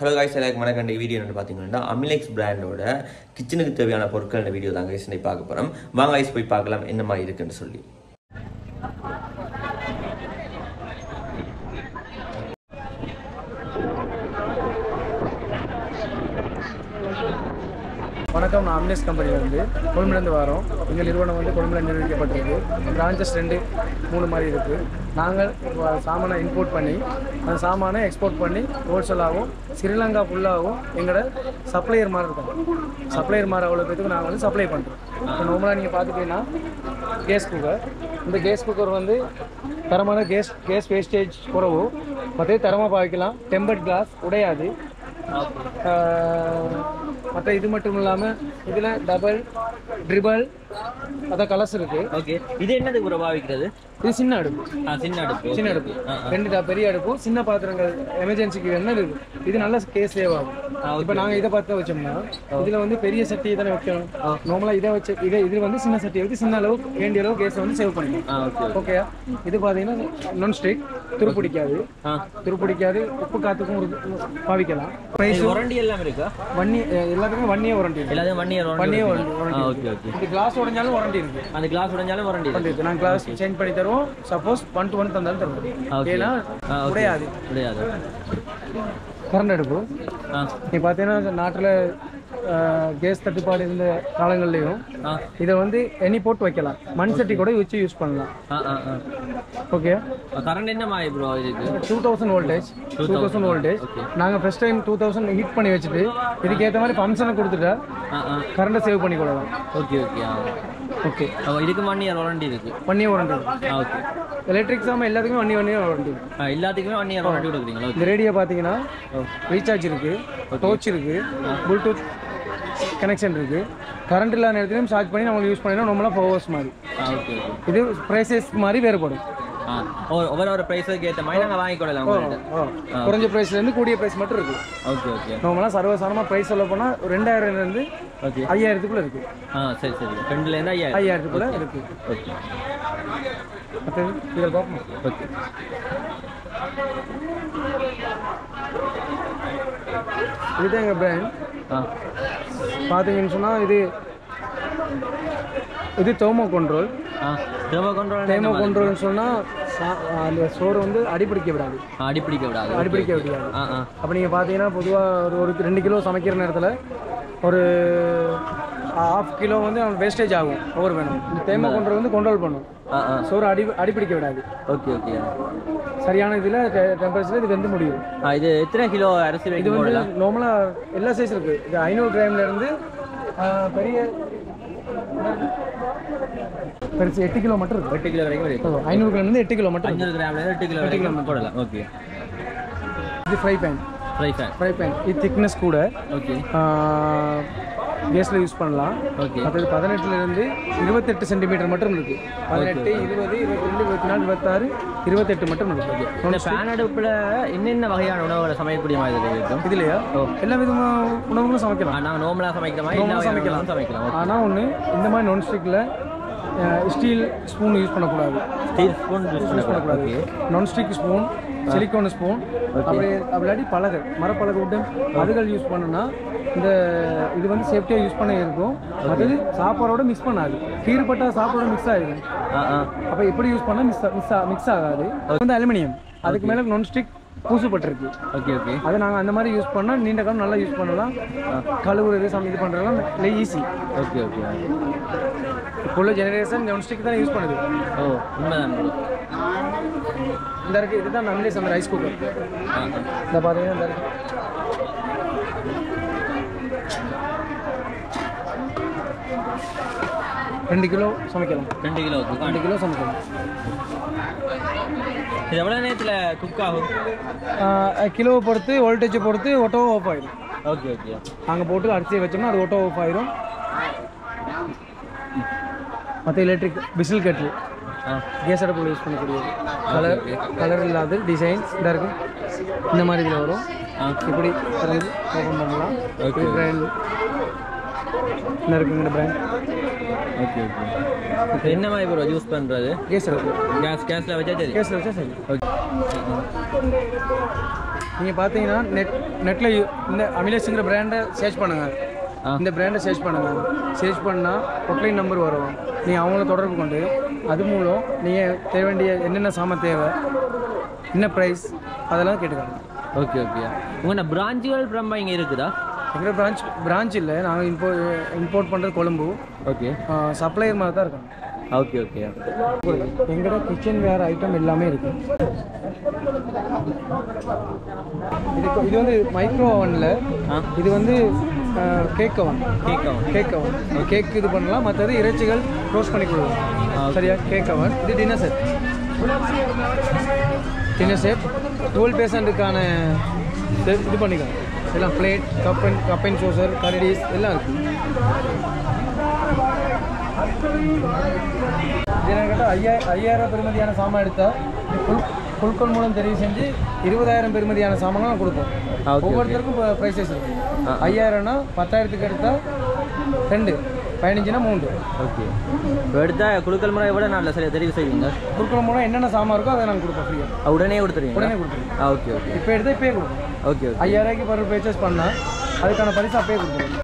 Hello guys எல்லாருக்கும் வணக்கம். இந்த வீடியோ என்ன பார்த்தீங்கன்னா அமிலெக்ஸ் பிராண்டோட கிச்சனுக்கு தேவையான பொருட்கள் இந்த வீடியோ தாங்க guys. பார்க்க போகிறோம் வாங்க guys போய் பார்க்கலாம். என்ன மாதிரி இருக்குன்னு சொல்லி. வணக்கம் நான் அம்னேஸ் வந்து கொழும்புலேருந்து வரோம். எங்கள் நிறுவனம் வந்து கொழும்புல நிர்வகிக்கப்பட்டிருக்கு. பிரான்ச்சஸ் ரெண்டு மூணு மாதிரி இருக்குது நாங்கள் சாமானை இம்போர்ட் பண்ணி அந்த சாமானை எக்ஸ்போர்ட் பண்ணி ஹோல்சேலாகவும் ஸ்ரீலங்கா ஃபுல்லாகவும் எங்களோட சப்ளையர் மாதிரி இருக்கும் சப்ளையர் மாதிரி அவ்வளோ பேத்துக்கு நாங்கள் வந்து சப்ளை பண்ணுறோம் இப்போ நார்மலாக நீங்கள் பார்த்துட்டீங்கன்னா கேஸ் குக்கர் இந்த கேஸ் குக்கர் வந்து தரமான கேஸ் கேஸ் வேஸ்டேஜ் குறவு மற்ற தரமாக பாவிக்கலாம். டெம்பர்ட் கிளாஸ் உடையாது. மற்ற இது மட்டும் இல்லாமல் இதில் டபுள் ட்ரிபிள் அதான் கலர்ஸ் இருக்கு. ஓகே இது என்னது ப்ரோ பாவிக்கிறது? இது சின்ன அடுப்பு. சின்ன அடுப்பு. சின்ன அடுப்பு. ரெண்டு பெரிய அடுப்பு சின்ன பாத்திரங்கள் எமர்ஜென்சிக்கு என்ன இருக்கு இது நல்ல கேஸ் சேவ் ஆகும். இப்போ நாங்கள் இதை பார்த்து வச்சோம்னா இதில் வந்து பெரிய சட்டி தானே வைக்கணும். நார்மலாக இதை வச்சு இதை இது வந்து சின்ன சட்டி வச்சு சின்ன அளவு வேண்டிய அளவு கேஸை வந்து சேவ் பண்ணிக்கலாம் ஓகே ஓகே இது பார்த்தீங்கன்னா நான் ஸ்டிக் துருப்பிடிக்காது. ஆ. துருப்பிடிக்காது. உப்பு காத்துக்கும் பாவிக்கலாம். ப்ரைஸ் வாரண்டி எல்லாம் இருக்கா? ஒன் எல்லாத்துக்குமே ஒன் இயர் வாரண்டி எல்லாத்தையும் one year one year warranty warranty ஆ ஓகே ஓகே இந்த கிளாஸ் உடைஞ்சாலும் வாரண்டி இருக்கு. அந்த கிளாஸ் உடைஞ்சாலும் வாரண்டி இருக்கு. நான் கிளாஸ் சேஞ்ச் பண்ணி தருவோம். சப்போஸ் ஒன் டு ஒன் தந்தாலும் தருவோம். ஏன்னா உடையாது. உடையாது. கரண்ட் அடுப்பு. நீ பார்த்தீங்கன்னா நாட்டில் கேஸ் தட்டுப்பாடு இருந்த காலங்கள்லையும் இதை வந்து எண்ணி போட்டு வைக்கலாம். மண் சட்டி கூட வச்சு யூஸ் பண்ணலாம். ஓகே கரண்ட் என்ன மாதிரி bro two thousand voltage two thousand voltage நாங்கள் first time two thousand heat பண்ணி வச்சுட்டு இதுக்கு ஏற்ற மாதிரி ஃபங்க்ஷனை கொடுத்துட்டா கரண்ட்டை சேவ் பண்ணி கொள்ளலாம். ஓகே ஓகே ஓகே இதுக்கு ஒன் இயர் வாரண்டி இருக்கு. One year warranty okay electric சாமான் எல்லாத்துக்குமே ஒன் ஒன் இயர் வாரண்டி இருக்கு எல்லாத்துக்குமே ஒன் இயர் வாரண்டி கொடுக்குறீங்களா? இந்த ரேடியோ பார்த்தீங்கன்னா ரீசார்ஜ் இருக்கு டோச் இருக்கு ப்ளூடூத் கனெக்ஷன் இருக்கு. கரண்ட் இல்லாத நேரத்திலையும் சார்ஜ் பண்ணி நம்ம யூஸ் பண்ணினா நம்மளாம் ஃபோர் ஹவர்ஸ் மாதிரி. ஓகே இது ப்ரைஸஸ் மாதிரி வேறுபடும். ஒவ்வொரு- ஒரு ப்ரைஸுக்கு ஏற்ற மாதிரி நாங்கள் வாங்கிக்கொள்ளலாம் குறைஞ்ச ப்ரைஸ்லேருந்து கூடிய ப்ரைஸ் மட்டும் இருக்கு. ஓகே ஓகே நம்மளாம் சர்வசாதாரணமாக ப்ரைஸ் சொல்ல போனால் ரெண்டாயிரம்லேருந்து ஓகே ஐயாயிரத்துக்குள்ள இருக்கு. ஆ சரி சரி. ரெண்டுலேருந்து ஐயாயிரம். ஐயாயிரத்துக்குள்ள இருக்கு. ஓகே மற்றது இதில் பார்ப்போம். ஓகே இதுதான் எங்கள் பிராண்ட் ஆ. பார்த்தீங்கன்னு சொன்னால் இது இது தோமோ கண்ட்ரோல் டெர்மோ கண்ட்ரோல் தேமோ கண்ட்ரோல்னு சொன்னால் அந்த சோறு வந்து அடிப்பிடிக்க விடாது. அடிப்பிடிக்க விடாது. அடிப்பிடிக்க விடாது. அப்போ நீங்கள் பார்த்தீங்கன்னா பொதுவாக ஒரு ஒரு ரெண்டு கிலோ சமைக்கிற நேரத்தில் ஒரு ஹாஃப் கிலோ வந்து அவன் வேஸ்டேஜ் ஆகும். ஒவ்வொரு வேணும். இந்த தேமோ கண்ட்ரோல் வந்து கண்ட்ரோல் பண்ணும். சோறு அடி அடிப்பிடிக்க விடாது. Okay okay. சரியான இதில் டெம்பரேச்சரில் இது வெந்து முடியும். இது எத்தனை கிலோ அரிசி இது வந்து நார்மலாக எல்லா சைஸ் இருக்குது இது ஐநூறு கிராம்ல இருந்து ஆ, பெரிய பெருசு எட்டு கிலோ மட்டும் இருக்கு. எட்டு கிலோ வரைக்கும் இருக்கு. ஐநூறு கிராம்லேருந்து எட்டு கிலோ மட்டும் இருக்கு. அஞ்சூறு கிராம்ல இருந்து எட்டு கிலோ வரைக்கும் போடலாம். ஓகே. இது fry pan fry pan fry pan இது திக்னஸ் கூட. ஓகே. கேஸில் யூஸ் பண்ணலாம். ஓகே. மற்றது பதினெட்டுலேருந்து இருபத்தெட்டு சென்டிமீட்டர் மட்டும் இருக்கு. பதினெட்டு இருபது இருபத்தி ரெண்டு இருபத்தி நாலு இருபத்தாறு இருபத்தெட்டு மட்டும் இருக்கு. இந்த பேன் அடுப்பில் என்னென்ன வகையான உணவுகளை சமைக்கக்கூடிய மாதிரி இருக்கும் இதுலையா? எல்லா விதமான உணவுகளும் சமைக்கலாம். நாங்கள் நார்மலாக சமைக்கிற மாதிரி சமைக்கலாம். சமைக்கலாம். ஆனால் ஒன்று இந்த மாதிரி நான் ஸ்டிக்கில் ஸ்டீல் ஸ்பூன் யூஸ் பண்ணக்கூடாது. ஸ்டீல் ஸ்பூன் யூஸ் பண்ணக்கூடாது. Non stick spoon silicon spoon அப்படி அப்படி பலகை மரப்பலகை விட்டு அதுகள் யூஸ் பண்ணுனா இந்த இது வந்து சேஃப்டியாக யூஸ் பண்ண இருக்கும். அது சாப்பாடோட மிக்ஸ் பண்ணாது. கீறுபட்டா சாப்பாடோட மிக்ஸ் ஆகிடும் அப்போ எப்படி யூஸ் பண்ணால் மிக்ஸ் மிக்ஸ் மிக்ஸ் ஆகாது. அது வந்து அலுமினியம் அதுக்கு மேலே நான் ஸ்டிக் பூசுப்பட்டிருக்கு ஓகே ஓகே. அதை நாங்கள் அந்த மாதிரி யூஸ் பண்ணால் நீண்ட காலம் நல்லா யூஸ் பண்ணலாம். கழுவுறது சமை இது பண்ணுறதுலாம் ஈஸி ஓகே ஓகே. உள்ள ஜெனரேஷன் ஸ்டிக் தான் யூஸ் பண்ணுது. ஓ உண்மைதான். இந்த இருக்கு இதுதான் நம்லேஸ் அந்த ரைஸ் குக்கர் இந்த பார்த்தீங்கன்னா இந்த ரெண்டு கிலோ சமைக்கலாம். ரெண்டு கிலோ ரெண்டு கிலோ சமைக்கலாம். இது எவ்வளோ நேரத்தில் குக் ஆகும்? கிலோவை பொறுத்து வோல்டேஜை பொறுத்து ஒட்டோ ஆஃப் ஆயிடும். ஓகே ஓகே நாங்கள் போட்டு அரிசியை வச்சோம்னா அது ஒட்டோ ஆஃப் ஆயிடும் மற்ற எலக்ட்ரிக் விசில் கட்லு ஆ. கேஸ் அடுப்பில் யூஸ் பண்ணக்கூடியது கலர் கலர் இல்லாத டிசைன் இதாக இருக்கும். இந்த மாதிரி இதில் வரும். இப்படி திறந்து ஓப்பன் பண்ணலாம். இது பிராண்ட் இந்த இருக்குங்க பிராண்ட் ஓகே ஓகே என்ன மாதிரி ப்ரோ யூஸ் பண்ணுறது கேஸ் அடுப்பு. கேஸ் கேஸில் வச்சா சரி. கேஸில் வச்சா சரி. ஓகே நீங்கள் பார்த்தீங்கன்னா நெட் நெட்டில் இந்த அமிலேஷுங்கிற பிராண்டை சர்ச் பண்ணுங்கள். இந்த பிராண்டை சர்ச் பண்ணுங்கள் சர்ச் பண்ணால் ஹொட்லைன் நம்பர் வரும். நீங்கள் அவங்கள தொடர்பு கொண்டு அது மூலம் நீங்கள் தேவை வேண்டிய என்னென்ன சாமான் தேவை என்ன ப்ரைஸ் அதெல்லாம் கேட்டுக்கலாம் ஓகே ஓகே உங்களோட பிரான்ச்சுகள் ரொம்ப இங்கே இருக்குதா? எங்களோட பிரான்ச் பிரான்ச் இல்லை. நாங்கள் இம்போ இம்போர்ட் பண்ணுறது கொழும்பு. ஓகே சப்ளையர் மாதிரி தான் இருக்கோம் ஓகே ஓகே. எங்களோட கிச்சன் வேர் ஐட்டம் எல்லாமே இருக்கு. இது இது வந்து மைக்ரோ ஓவனில் இது வந்து கேக் ஓவன் கேட்கவும் கேக் ஓவன் கேக் இது பண்ணலாம் மற்றது இறைச்சிகள் ரோஸ்ட் பண்ணி கொடுக்கலாம். சரியா? கேக் ஓவன் இது dinner set dinner set twelve பேஷண்ட்டுக்கான இது பண்ணிக்கலாம். எல்லாம் plate cup and cup and saucer கரடிஸ் எல்லாம் இருக்குது கேட்டால் ஐயாயிரம் ஐயாயிரம் பெறுமதியான சாமான் எடுத்தால் புல் புல்கொள் மூலம் தெரிவு செஞ்சு இருபதாயிரம் பெறுமதியான சாமான்லாம் கொடுப்போம். ஒவ்வொருத்தருக்கும் ப்ரைஸஸ் இருக்கு. ஆ. ஐயாயிரம்னா பத்தாயிரத்துக்கு எடுத்தால் ரெண்டு பதினஞ்சுனா மூன்று. ஓகே. இப்போ எடுத்தால் குழுக்கள் முறை விட நல்ல சரியாக தெரிவு செய்வீங்க? புல்கொள் மூலம் என்னென்ன சாமான் இருக்கோ அதை நாங்கள் கொடுப்போம் ஃப்ரீயாக உடனே கொடுத்துருவீங்க உடனே கொடுத்துருவோம். Okay okay. இப்போ எடுத்தால் இப்போயே கொடுப்போம். Okay okay. ஐயாயிரூபாய்க்கு பொருள் பர்ச்சேஸ் பண்ணால் அதுக்கான பரிசு அப்பயே கொடுத்துருவோம்.